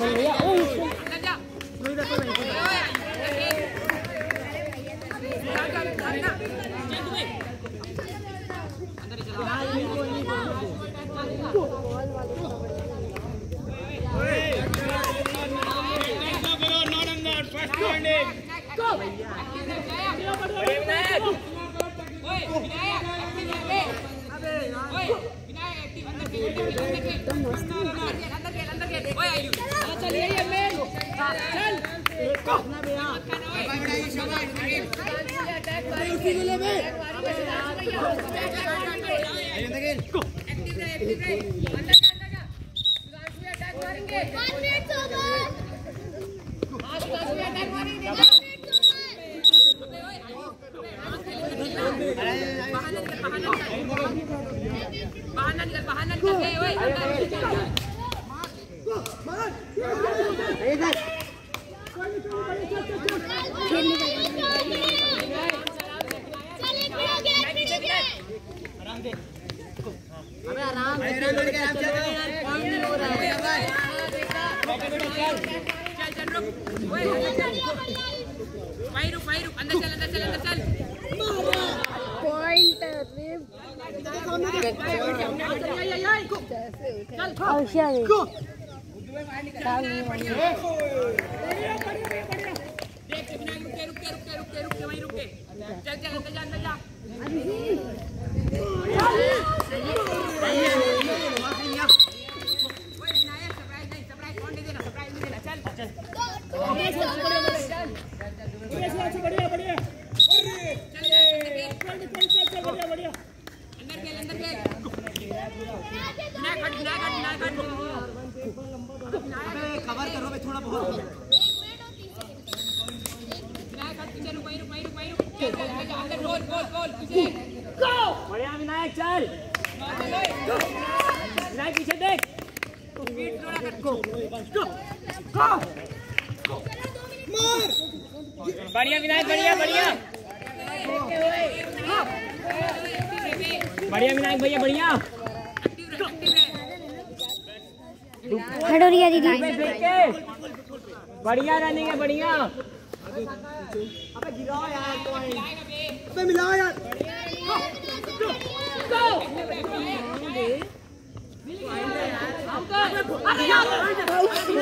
बढ़िया Let's go. ना निकल बाहर ना निकल गए ओए इधर अबे आराम चल चल रुक ओए भाई रुक भाई रुक अंदर चल अंदर चल अंदर चल सरप्राइज़ नहीं सरप्राइज़ कौन नहीं देना सरप्राइज़ नहीं देना चल चल विनायक चल। विनायक पीछे देख। बढ़िया विनायक बढ़िया बढ़िया। बढ़िया विनायक भैया बढ़िया। हटोरिया दीदी। बढ़िया रनिंग है बढ़िया। चुप रहो भैया फॉल्स नहीं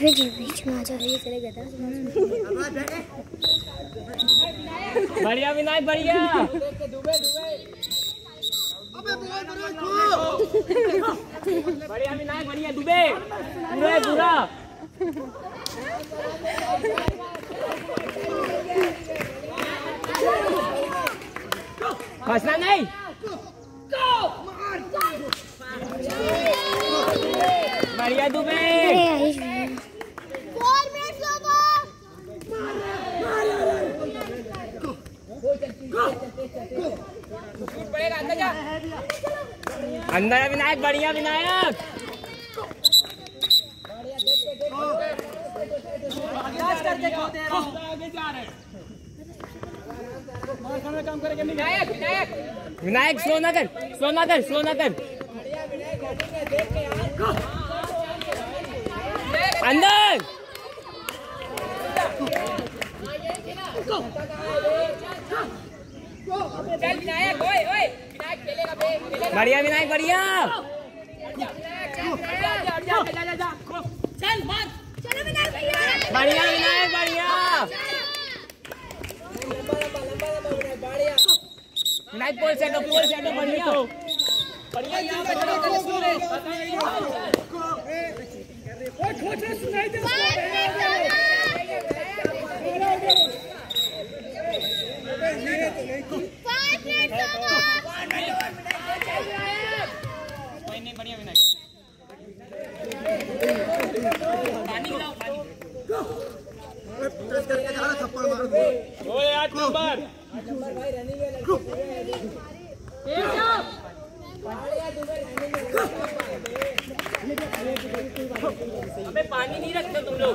भैया जी बीच में आ जा है चले गया बढ़िया विनायक बढ़िया। बढ़िया विनायक बढ़िया। दुबे पूरा पूरा फंसना नहीं। बढ़िया दुबे अरे ऐश भैया अंदर विनायक, बढ़िया विनायक। विनायक स्लो ना कर स्लो ना कर स्लो ना कर। अंदर। बढ़िया विनायक बढ़िया। बढ़िया विनायक बढ़िया। विनायक पोल सेट पोल सेट बढ़िया। बढ़िया कोई नहीं बढ़िया विनय पानी गिराओ पानी ओए आठ नंबर अबे पानी नहीं रखते तुम लोग।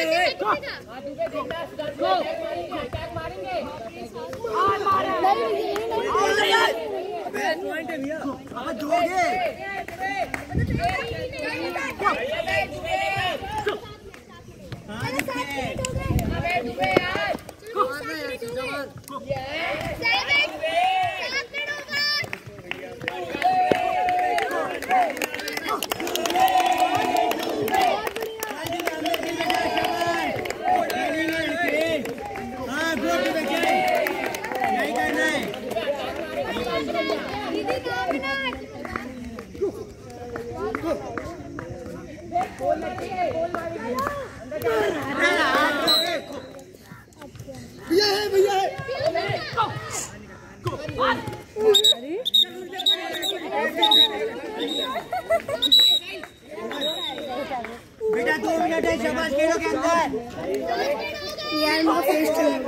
चल हाँ हाँ बेटा दो मिनट है शाबाश खेलो के अंदर। यार इनको फेस चाहिए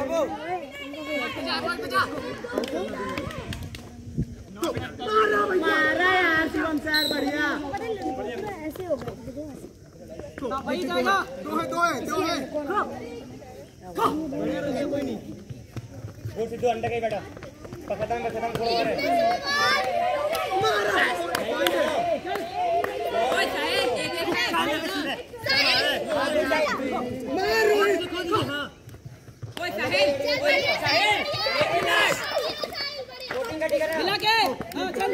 मारा यार शिवम सर बढ़िया। ऐसे हो गया वही जाएगा दो है दो है दो है वो सिद्धू अंडा का ही बेटा पकड़ता है खत्म करो करे मार रोहित मिला के हाँ चल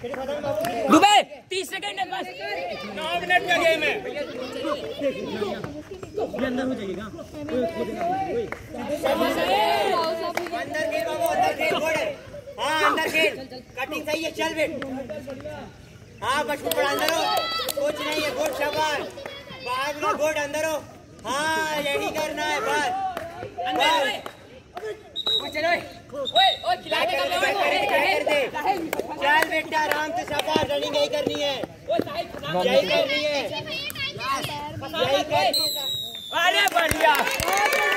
दुबे तीस सेकंड है बस। नौ मिनट का गेम है। अंदर खेल बाबू अंदर खेल हाँ अंदर खेल। कटिंग सही है चल बेट हाँ अंदर हो। कुछ नहीं है गोड़ शाबाश। बाहर लो गोड़ अंदर हो। हाँ यही करना है बस। बस। चलो। चल बेटा आराम से शाबाश रनिंग यही करनी है। यही करनी है। यही करनी है। अरे बढ़िया।